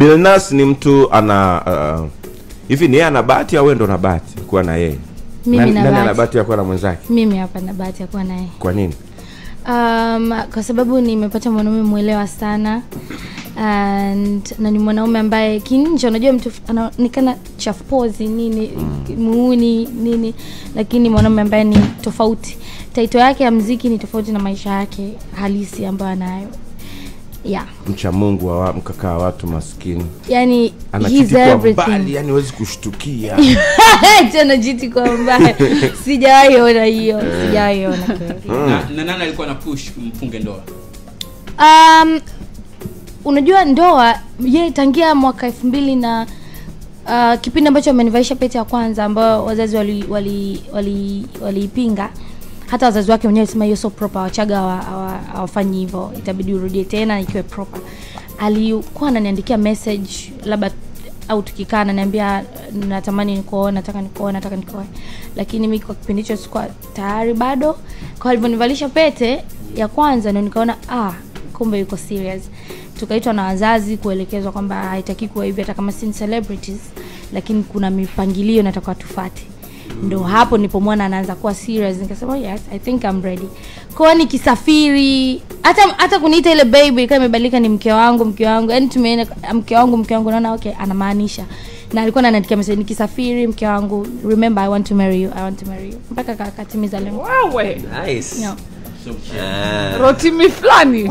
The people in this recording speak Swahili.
Billnass ni mtu ana hivi uh, hivi ni yeye ana bahati au wewe ndo na bahati kuwa na yeye? Mimi na bahati. ana bahati. bahati ya kuwa na mwenzake? mimi hapa na bahati ya kuwa naye Kwa nini? um, kwa sababu nimepata mwanaume mwelewa sana and na ni mwanaume ambaye kinje unajua mtu anaonekana chapozi nini muuni nini lakini mwanaume ambaye ni tofauti taito yake ya mziki ni tofauti na maisha yake halisi ambayo anayo yeah Mcha Mungu wa wa- mkakaa watu maskini. yani mbali, yani huwezi kushtukia. tena jiti kwa mbaya sijawahi ona hiyo sijawahi ona kweli na, na nani alikuwa na push mfunge ndoa um, unajua ndoa ye tangia mwaka elfu mbili na uh, kipindi ambacho amenivaisha pete ya kwanza ambayo wazazi waliipinga wali, wali, waliipinga. Hata wazazi wake wenyewe alisema hiyo so proper. Wachaga hawa- hawa- hawafanyi hivyo. Itabidi urudie tena ikiwe proper. Alikuwa ananiandikia message labda au tukikaa ananiambia natamani nikuoe nataka nikuoe nataka nikuoe. Lakini mi kwa kipindi hicho sikuwa tayari bado. Kwa alivyonivalisha pete ya kwanza ndio nikaona ah kumbe yuko serious. Tukaitwa na wazazi kuelekezwa kwamba haitaki kuwa hivi hata kama si celebrities lakini kuna mipangilio nataka tufate ndo hapo nilipomwona anaanza kuwa serious. Nikasema oh, yes i think i'm ready. Kwao nikisafiri hata hata kuniita ile baby ikawa imebadilika ni mke wangu mke wangu. Yani tumeenda mke wangu mke wangu naona okay anamaanisha. Na alikuwa ananiandikia message nikisafiri mke wangu remember i want to marry you i want to marry you. Mpaka akatimiza lengo. Wewe nice. No. so, uh... Ah. rotimi fulani